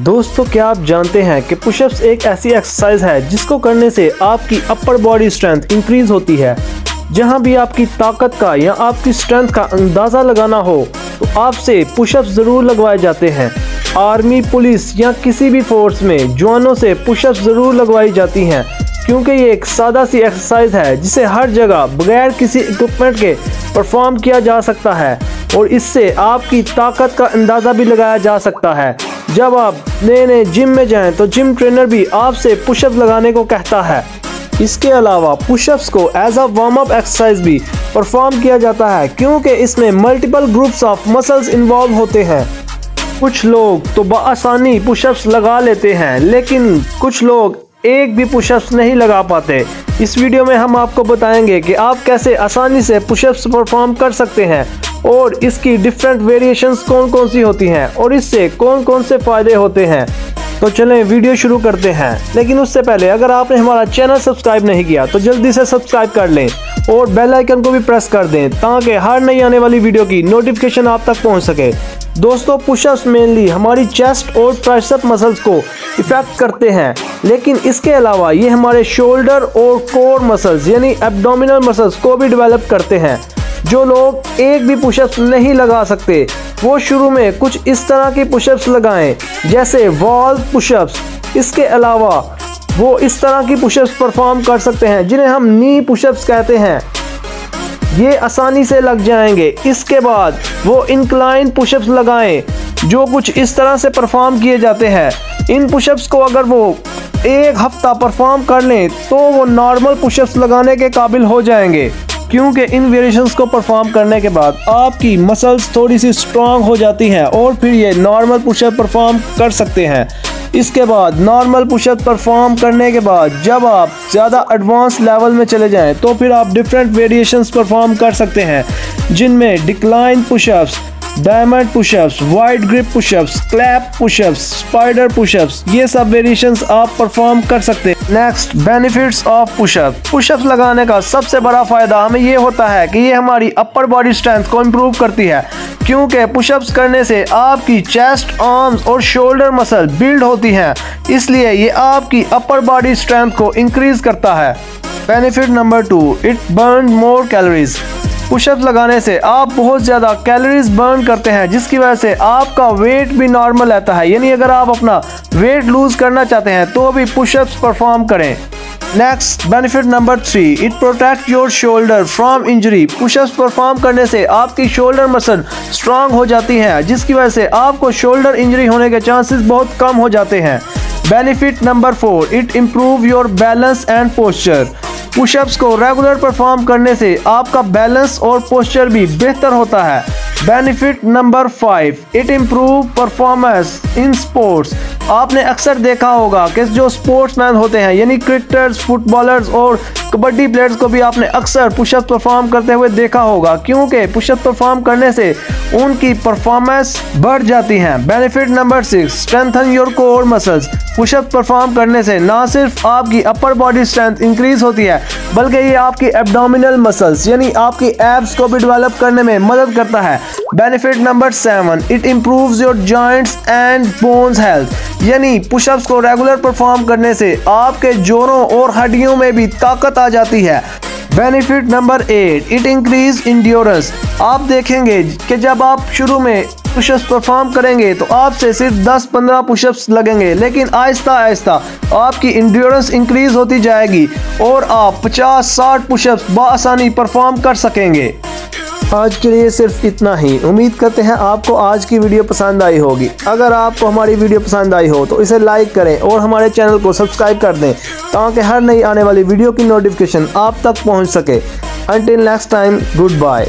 दोस्तों, क्या आप जानते हैं कि पुशअप्स एक ऐसी एक्सरसाइज है जिसको करने से आपकी अपर बॉडी स्ट्रेंथ इंक्रीज होती है? जहाँ भी आपकी ताकत का या आपकी स्ट्रेंथ का अंदाज़ा लगाना हो तो आपसे पुशअप्स ज़रूर लगवाए जाते हैं। आर्मी पुलिस या किसी भी फोर्स में जवानों से पुशअप्स ज़रूर लगवाई जाती हैं, क्योंकि ये एक सादा सी एक्सरसाइज है जिसे हर जगह बगैर किसी इक्विपमेंट के परफॉर्म किया जा सकता है, और इससे आपकी ताकत का अंदाज़ा भी लगाया जा सकता है। जब आप नए नए जिम में जाएँ तो जिम ट्रेनर भी आपसे पुशअप लगाने को कहता है। इसके अलावा पुशअप्स को as a warm up exercise भी परफॉर्म किया जाता है, क्योंकि इसमें multiple groups of muscles involve होते हैं। कुछ लोग तो बसानी पुशअप्स लगा लेते हैं, लेकिन कुछ लोग एक भी पुशअप्स नहीं लगा पाते। इस वीडियो में हम आपको बताएँगे कि आप कैसे आसानी से पुशअप्स परफॉर्म कर सकते हैं। और इसकी डिफरेंट वेरिएशंस कौन कौन सी होती हैं? और इससे कौन कौन से फ़ायदे होते हैं? तो चलें वीडियो शुरू करते हैं। लेकिन उससे पहले, अगर आपने हमारा चैनल सब्सक्राइब नहीं किया तो जल्दी से सब्सक्राइब कर लें और बेल आइकन को भी प्रेस कर दें, ताकि हर नई आने वाली वीडियो की नोटिफिकेशन आप तक पहुँच सके। दोस्तों पुशअप्स मेनली हमारी चेस्ट और ट्राइसेप मसल्स को इफ़ेक्ट करते हैं। लेकिन इसके अलावा, ये हमारे शोल्डर और कोर मसल्स यानी एब्डोमिनल मसल्स को भी डेवलप करते हैं। जो लोग एक भी पुशअप्स नहीं लगा सकते, वो शुरू में कुछ इस तरह की पुशअप्स लगाएँ, जैसे वॉल पुशअप्स इसके अलावा, वो इस तरह की पुशअप्स परफॉर्म कर सकते हैं, जिन्हें हम नी पुशअप्स कहते हैं। ये आसानी से लग जाएँगे। इसके बाद, वो इंक्लाइन पुशअप्स लगाएँ, जो कुछ इस तरह से परफॉर्म किए जाते हैं। इन पुशअप्स को अगर वो एक हफ़्ता परफॉर्म कर लें तो वो नॉर्मल पुशअप्स लगाने के काबिल हो जाएँगे। क्योंकि इन वेरिएशंस को परफॉर्म करने के बाद आपकी मसल्स थोड़ी सी स्ट्रांग हो जाती हैं और फिर ये नॉर्मल पुशअप परफॉर्म कर सकते हैं। इसके बाद नॉर्मल पुशअप परफॉर्म करने के बाद जब आप ज़्यादा एडवांस लेवल में चले जाएँ तो फिर आप डिफरेंट वेरिएशंस परफॉर्म कर सकते हैं, जिनमें decline pushups diamond pushups wide grip pushups, clap pushups, spider pushups, ये सब वेरिएशन आप परफॉर्म कर सकते हैं। Next benefits of pushup pushups लगाने का सबसे बड़ा फ़ायदा हमें ये होता है कि ये हमारी अपर बॉडी स्ट्रेंथ को इम्प्रूव करती है, क्योंकि पुशअप्स करने से आपकी चेस्ट आर्म्स और शोल्डर मसल बिल्ड होती हैं। इसलिए ये आपकी अपर बॉडी स्ट्रेंथ को इंक्रीज करता है। Benefit number two it burn more calories pushups लगाने से आप बहुत ज़्यादा कैलोरीज बर्न करते हैं, जिसकी वजह से आपका वेट भी नॉर्मल रहता है। यानी अगर आप अपना वेट लूज करना चाहते हैं तो भी पुशअप्स परफॉर्म करें। Next benefit number three it protect your shoulder from injury pushups perform करने से आपकी शोल्डर मसल स्ट्रांग हो जाती है, जिसकी वजह से आपको शोल्डर इंजरी होने के चांसेस बहुत कम हो जाते हैं। Benefit number four it improve your balance and posture pushups को रेगुलर परफॉर्म करने से आपका बैलेंस और पोस्चर भी बेहतर होता है। Benefit number five it improve performance in sports आपने अक्सर देखा होगा कि जो स्पोर्ट्समैन होते हैं, यानी क्रिकेटर्स फुटबॉलर्स और कबड्डी प्लेयर्स को भी आपने अक्सर पुशअप परफॉर्म करते हुए देखा होगा। क्योंकि पुशअप परफॉर्म करने से उनकी परफॉर्मेंस बढ़ जाती है। Benefit number six strengthen your core muscles pushup perform करने से ना सिर्फ़ आपकी अपर बॉडी स्ट्रेंथ इंक्रीज होती है, बल्कि ये आपकी एबडामिनल मसल्स यानी आपकी एब्स को भी डेवलप करने में मदद करता है। Benefit number seven it improve your joints and bones health यानी पुशअप्स को रेगुलर परफॉर्म करने से आपके जोड़ों और हड्डियों में भी ताकत आ जाती है। Benefit number eight it increase endurance आप देखेंगे कि जब आप शुरू में पुशअप्स परफॉर्म करेंगे तो आपसे सिर्फ़ 10-15 पुशअप्स लगेंगे, लेकिन आहिस्ता आहिस्ता आपकी इंड्योरेंस इंक्रीज होती जाएगी और आप 50-60 पुशअप्स बसानी परफॉर्म कर सकेंगे। आज के लिए सिर्फ़ इतना ही। उम्मीद करते हैं आपको आज की वीडियो पसंद आई होगी। अगर आपको हमारी वीडियो पसंद आई हो तो इसे लाइक करें और हमारे चैनल को सब्सक्राइब कर दें, ताकि हर नई आने वाली वीडियो की नोटिफिकेशन आप तक पहुँच सके। Until next time good bye